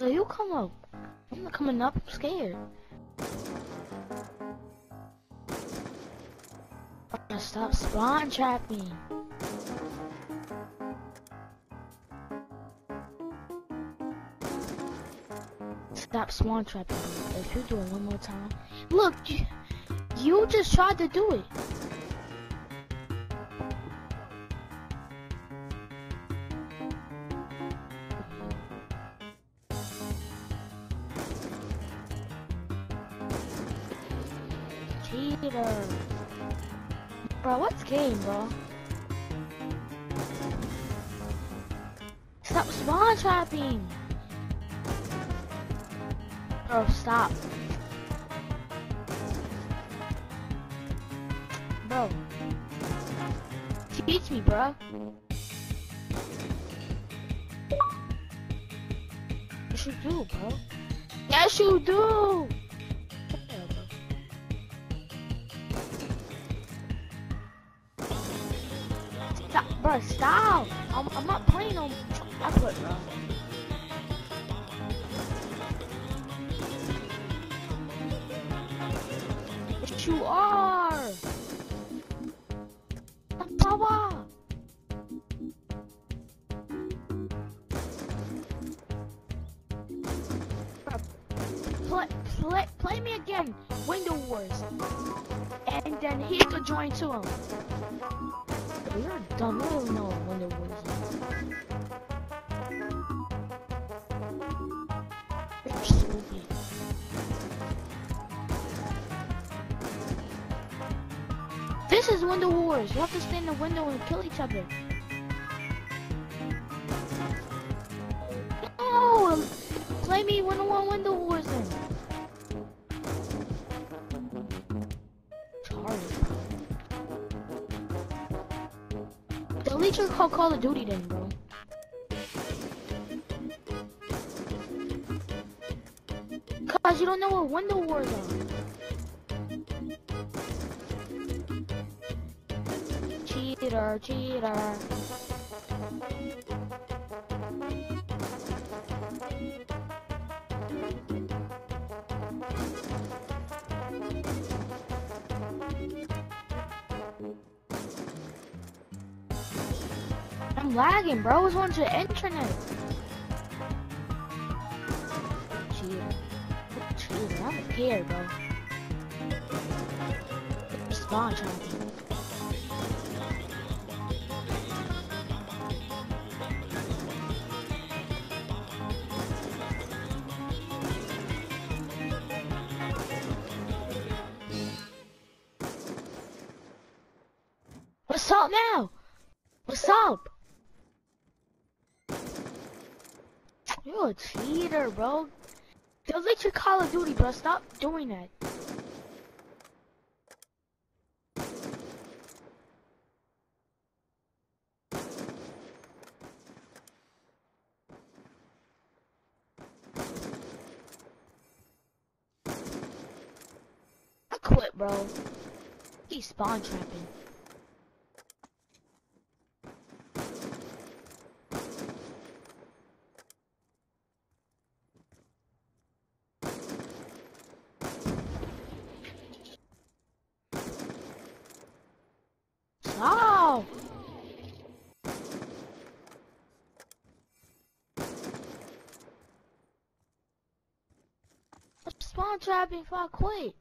So you come up. I'm not coming up. I'm scared. Stop spawn trapping. Stop spawn trapping. If you do it one more time, look, you, you just tried to do it. Cheater. Bro, what's game, bro? Stop spawn trapping. Bro, stop. Bro. Teach me, bro. Yes, you do, bro. Yes, you do. Bro, stop. I'm, I'm not playing on tablet, bro. Yes, you are. Power. Play, play, play me again, Window Wars, and then he could join too. You're. This is Window Wars. You have to stay in the window and kill each other. No! Play me 101 Window Wars then. Delete your call Call of Duty then, bro. Cause you don't know what Window Wars are. Cheater, cheater. Lagging, bro. What's on your internet? Cheater. Cheater. I don't care, bro. Spawn trapping. What's up now? What's up? You're a cheater, bro. Delete your Call of Duty, bro. Stop doing that. I quit, bro. He's spawn trapping. Stop! I'm spawn trapping if I quit.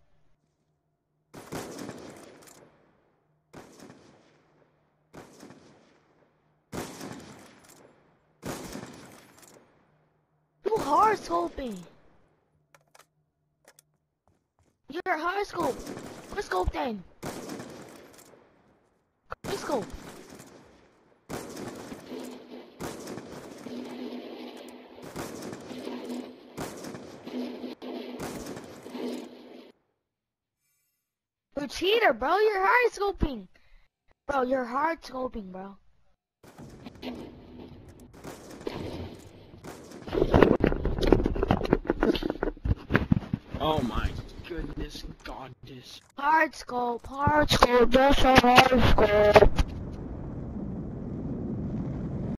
You hard scoping. You're hard scope. Quick scope then. Quick cheater, bro. You're hard scoping. Bro, you're hard scoping, bro. Oh my goodness, goddess. Hard scope, hard scope, just a hard scope.